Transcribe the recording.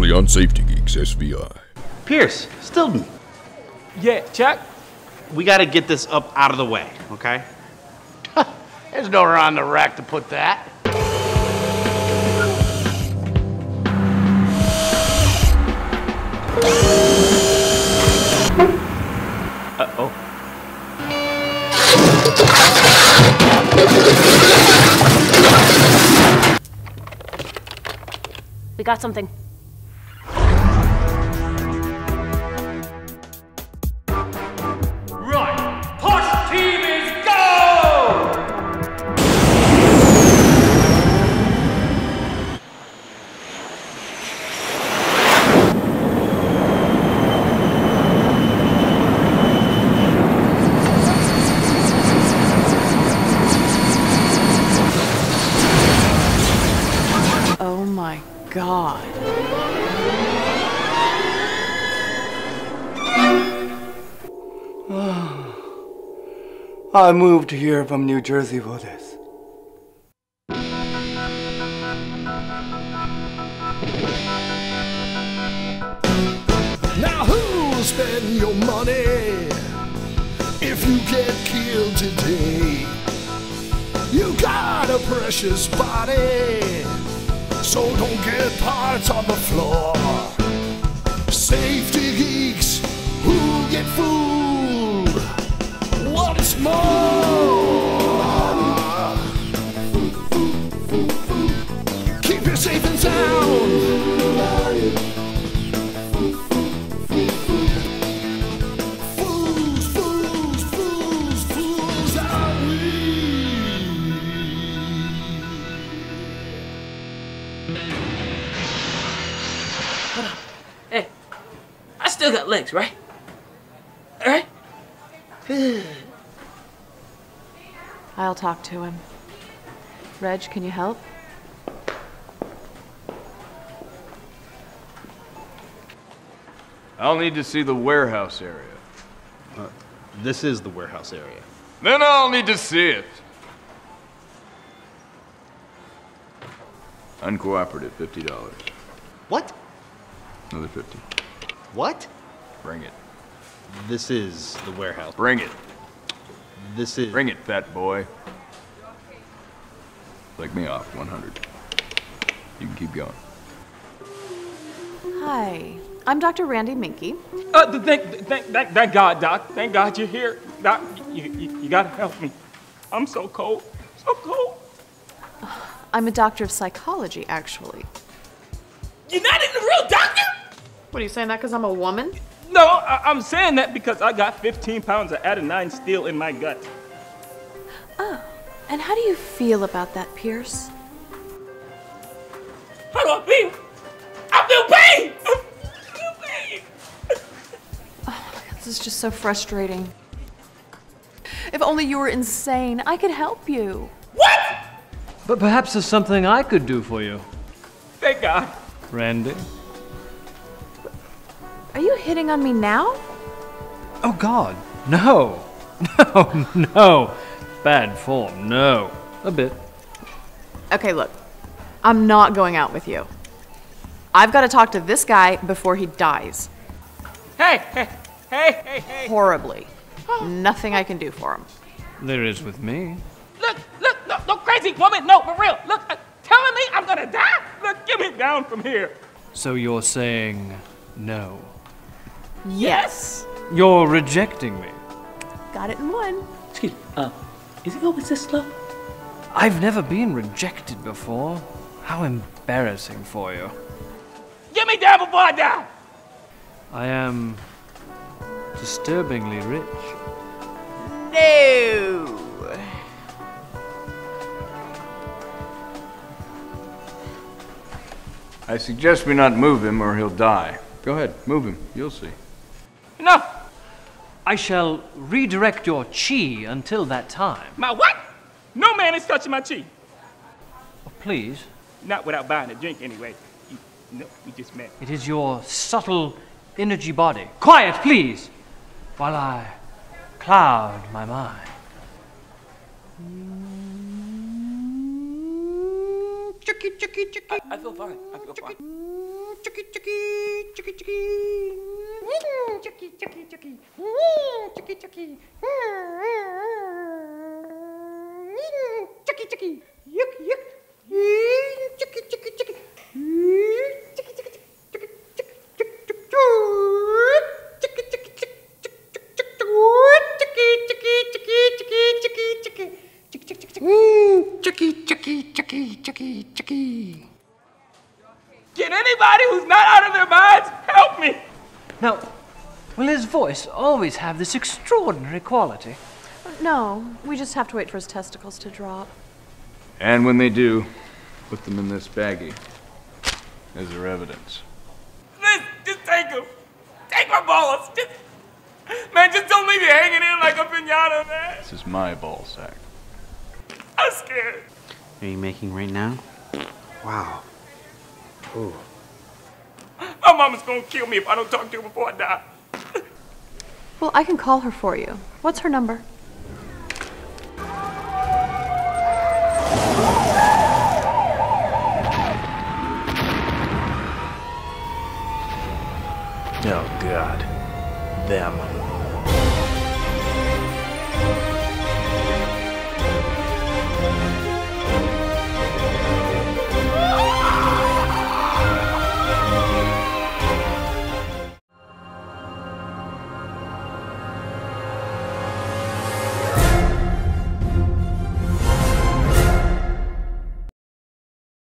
Previously on Safety Geeks SVI. Pierce, Stilton, Yeah, Chuck? we got to get this up out of the way, okay? There's nowhere on the rack to put that. Uh-oh. We got something. God. I moved here from New Jersey for this. Now who'll spend your money if you get killed today? You got a precious body, so don't get parts on the floor. Safety geeks who get fooled still got legs, right? Alright? I'll talk to him. Reg, can you help? I'll need to see the warehouse area. Uh, this is the warehouse area. Then I'll need to see it. Uncooperative, fifty dollars. What? Another fifty. What? Bring it. This is the warehouse. Bring it. This is. Bring it, fat boy. Flick me off, 100. You can keep going. Hi, I'm Dr. Randy Minky. Uh, th- thank, thank, thank, thank God, Doc. Thank God you're here. Doc, you, you, you gotta help me. I'm so cold. So cold. I'm a doctor of psychology, actually. You're not even a real doctor? What are you saying that because I'm a woman? No, I, I'm saying that because I got 15 pounds of adenine steel in my gut. Oh, and how do you feel about that, Pierce? How do I feel? I feel pain! I oh, feel pain! This is just so frustrating. If only you were insane, I could help you. What? But perhaps there's something I could do for you, Thank God. Randy. Are you hitting on me now? Oh, God. No. No, no. Bad form, no. A bit. Okay, look. I'm not going out with you. I've got to talk to this guy before he dies. Hey, hey, hey, hey, hey. Horribly. Nothing I can do for him. There is with me. Look, look, no, no, crazy woman, no, for real. Look, uh, telling me I'm gonna die? Look, get me down from here. So you're saying no. Yes. You're rejecting me. Got it in one. Excuse me, uh, is it always this slow? I've never been rejected before. How embarrassing for you. Get me down before I die. I am disturbingly rich. No. I suggest we not move him or he'll die. Go ahead, move him. You'll see. No, I shall redirect your chi until that time. my what? No man is touching my chi. Oh, please, Not without buying a drink anyway. You, no, we just met. it is your subtle energy body. Quiet, please, while I cloud my mind. I, I feel fine. I feel fine. Can anybody who's not out of their minds help me? Now, will his voice always have this extraordinary quality? No, we just have to wait for his testicles to drop. And when they do, put them in this baggie as their evidence. Let's just take them. Take my balls. Just, man, just don't leave me hanging in like a pinata, man. This is my ball sack. I'm scared. Are you making right now? Wow. Ooh. My mama's gonna kill me if I don't talk to her before I die. Well, I can call her for you. What's her number? Oh, God. Them.